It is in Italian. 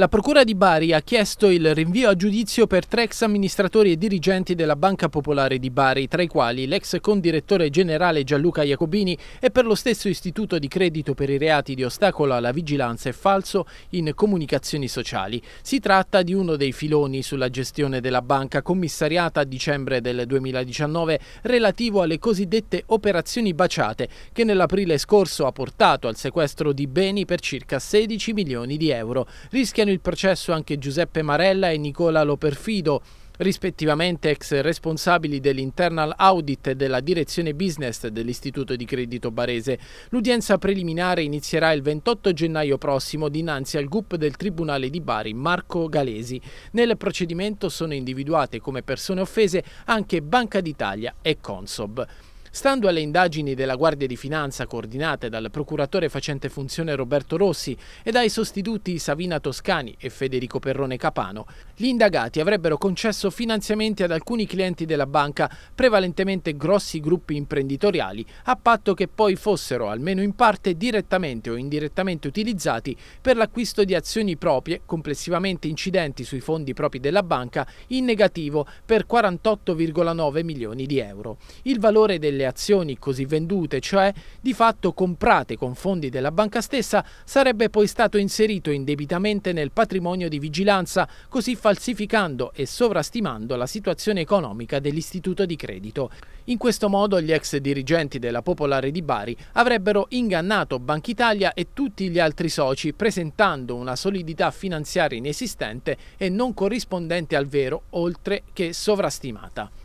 La Procura di Bari ha chiesto il rinvio a giudizio per tre ex amministratori e dirigenti della Banca Popolare di Bari, tra i quali l'ex condirettore generale Gianluca Jacobini e per lo stesso istituto di credito per i reati di ostacolo alla vigilanza e falso in comunicazioni sociali. Si tratta di uno dei filoni sulla gestione della banca commissariata a dicembre del 2019 relativo alle cosiddette operazioni baciate che nell'aprile scorso ha portato al sequestro di beni per circa 16 milioni di euro. Rischiano il processo anche Giuseppe Marella e Nicola Loperfido, rispettivamente ex responsabili dell'internal audit e della direzione business dell'Istituto di Credito Barese. L'udienza preliminare inizierà il 28 gennaio prossimo dinanzi al GUP del Tribunale di Bari Marco Galesi. Nel procedimento sono individuate come persone offese anche Banca d'Italia e Consob. Stando alle indagini della Guardia di Finanza coordinate dal procuratore facente funzione Roberto Rossi e dai sostituti Savina Toscani e Federico Perrone Capano, gli indagati avrebbero concesso finanziamenti ad alcuni clienti della banca, prevalentemente grossi gruppi imprenditoriali, a patto che poi fossero, almeno in parte, direttamente o indirettamente utilizzati per l'acquisto di azioni proprie, complessivamente incidenti sui fondi propri della banca, in negativo per 48,9 milioni di euro. Il valore delle delle azioni così vendute, cioè di fatto comprate con fondi della banca stessa, sarebbe poi stato inserito indebitamente nel patrimonio di vigilanza, così falsificando e sovrastimando la situazione economica dell'istituto di credito. In questo modo gli ex dirigenti della Popolare di Bari avrebbero ingannato Banca Italia e tutti gli altri soci presentando una solidità finanziaria inesistente e non corrispondente al vero, oltre che sovrastimata.